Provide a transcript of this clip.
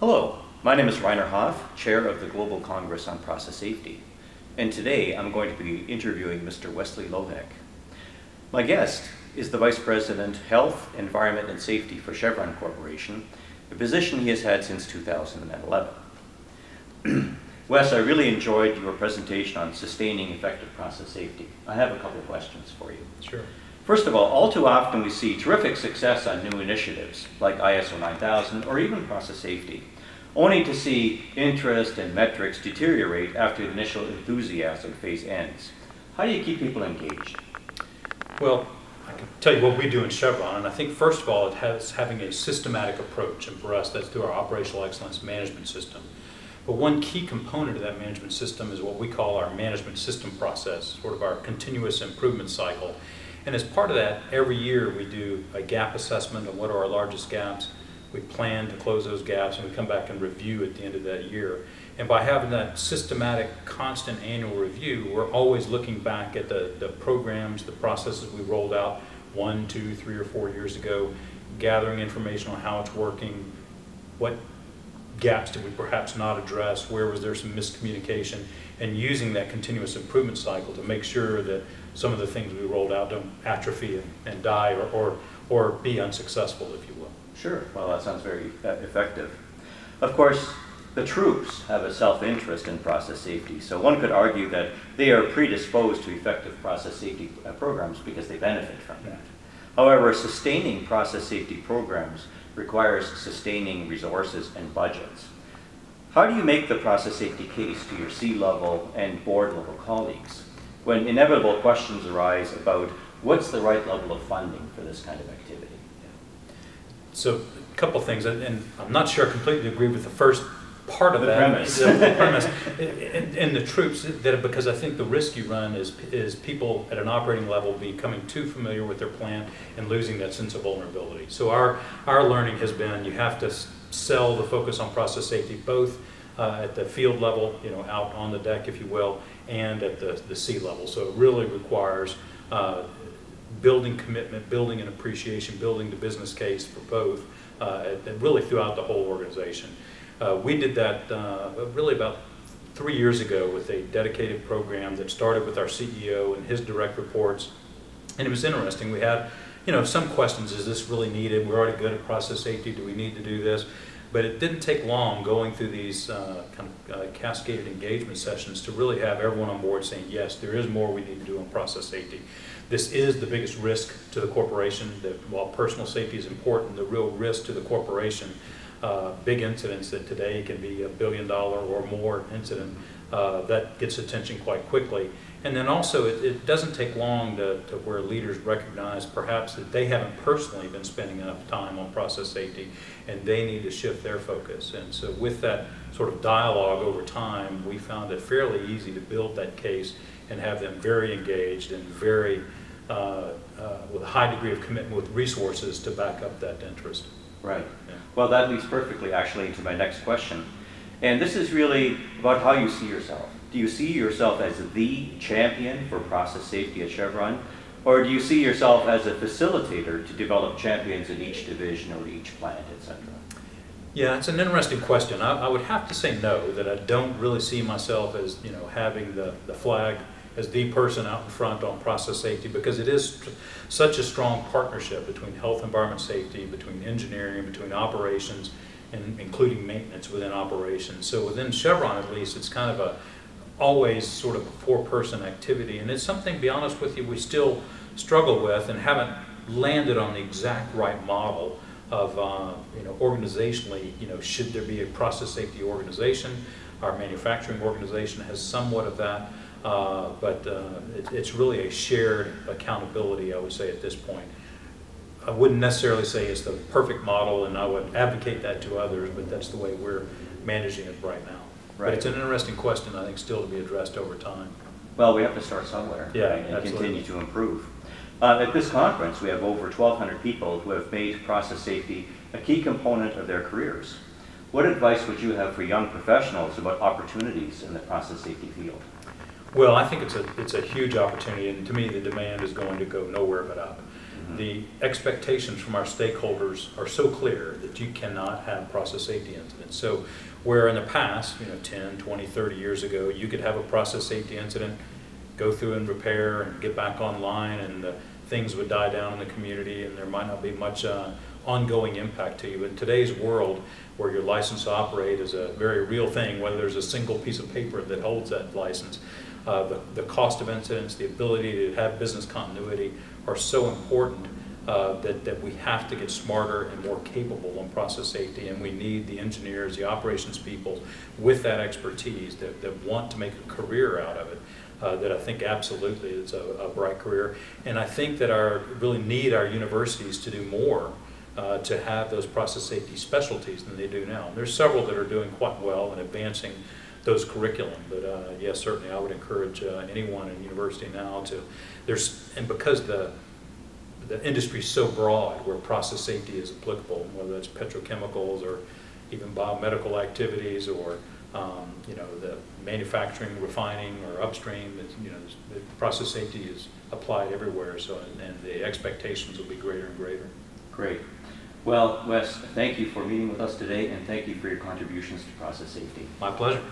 Hello, my name is Rainer Hoff, Chair of the Global Congress on Process Safety, and today I'm going to be interviewing Mr. Wesley Lohec. My guest is the Vice President, Health, Environment and Safety for Chevron Corporation, a position he has had since 2011. Wes, I really enjoyed your presentation on sustaining effective process safety. I have a couple questions for you. Sure. First of all, all too often we see terrific success on new initiatives like ISO 9000 or even process safety, only to see interest and metrics deteriorate after the initial enthusiasm phase ends. How do you keep people engaged? Well, I can tell you what we do in Chevron, and I think first of all it has having a systematic approach, and for us that's through our operational excellence management system. But one key component of that management system is what we call our management system process, sort of our continuous improvement cycle. And as part of that, every year we do a gap assessment of what are our largest gaps. We plan to close those gaps and we come back and review at the end of that year. And by having that systematic, constant annual review, we're always looking back at the, the programs, the processes we rolled out one, two, three, or four years ago, gathering information on how it's working, what gaps did we perhaps not address, where was there some miscommunication, and using that continuous improvement cycle to make sure that some of the things we rolled out don't atrophy and, and die or, or, or be unsuccessful, if you will. Sure, well that sounds very effective. Of course, the troops have a self-interest in process safety, so one could argue that they are predisposed to effective process safety uh, programs because they benefit from that. However, sustaining process safety programs requires sustaining resources and budgets. How do you make the process safety case to your C-level and board level colleagues when inevitable questions arise about what's the right level of funding for this kind of activity? So a couple things, and I'm not sure I completely agree with the first part of the that. Premise. The, premise. And, and, the troops, that because I think the risk you run is, is people at an operating level becoming too familiar with their plan and losing that sense of vulnerability. So our, our learning has been you have to sell the focus on process safety both uh, at the field level, you know, out on the deck, if you will, and at the, the C-level. So it really requires uh, building commitment, building an appreciation, building the business case for both, uh, and really throughout the whole organization. Uh, we did that uh, really about three years ago with a dedicated program that started with our CEO and his direct reports. And it was interesting. We had, you know, some questions. Is this really needed? We're already good at process safety. Do we need to do this? But it didn't take long going through these uh, kind of uh, cascaded engagement sessions to really have everyone on board saying, yes, there is more we need to do on process safety. This is the biggest risk to the corporation, that while personal safety is important, the real risk to the corporation uh, big incidents that today can be a billion dollar or more incident, uh, that gets attention quite quickly. And then also, it, it doesn't take long to, to, where leaders recognize perhaps that they haven't personally been spending enough time on process safety and they need to shift their focus. And so, with that sort of dialogue over time, we found it fairly easy to build that case and have them very engaged and very, uh, uh with a high degree of commitment with resources to back up that interest. Right. Yeah. Well, that leads perfectly actually into my next question. And this is really about how you see yourself. Do you see yourself as the champion for process safety at Chevron? Or do you see yourself as a facilitator to develop champions in each division or each plant, etc.? Yeah, it's an interesting question. I, I, would have to say no, that I don't really see myself as, you know, having the, the flag as the person out in front on process safety because it is such a strong partnership between health, environment, safety, between engineering, between operations, and including maintenance within operations. So within Chevron, at least, it's kind of a always sort of a four-person activity, and it's something, to be honest with you, we still struggle with and haven't landed on the exact right model of, uh, you know, organizationally, you know, should there be a process safety organization? Our manufacturing organization has somewhat of that. Uh, but uh, it, it's really a shared accountability, I would say, at this point. I wouldn't necessarily say it's the perfect model, and I would advocate that to others, but that's the way we're managing it right now. Right. But it's an interesting question, I think, still to be addressed over time. Well, we have to start somewhere yeah, right, and absolutely. continue to improve. Uh, at this conference, we have over 1,200 people who have made process safety a key component of their careers. What advice would you have for young professionals about opportunities in the process safety field? Well, I think it's a it's a huge opportunity, and to me, the demand is going to go nowhere but up. Mhm. the expectations from our stakeholders are so clear that you cannot have process safety incidents. So where in the past, you know, 10, 20, 30 years ago, you could have a process safety incident, go through and repair and get back online and uh, things would die down in the community and there might not be much uh, ongoing impact to you. In today's world, where your license to operate is a very real thing, whether there's a single piece of paper that holds that license, uh, the, the cost of incidents, the ability to have business continuity are so important uh, that, that we have to get smarter and more capable on process safety, and we need the engineers, the operations people with that expertise that, that want to make a career out of it. Uh, that I think absolutely is a, a bright career, and I think that our really need our universities to do more uh, to have those process safety specialties than they do now. There's several that are doing quite well and advancing those curriculum, but uh, yes, certainly I would encourage uh, anyone in university now to, there's, and because the, the industry is so broad where process safety is applicable, whether that's petrochemicals or even biomedical activities or, um, you know, the manufacturing, refining, or upstream, it's, you know, the process safety is applied everywhere, so, and- and the expectations will be greater and greater. Great. Well, Wes, thank you for meeting with us today, and thank you for your contributions to process safety. My pleasure.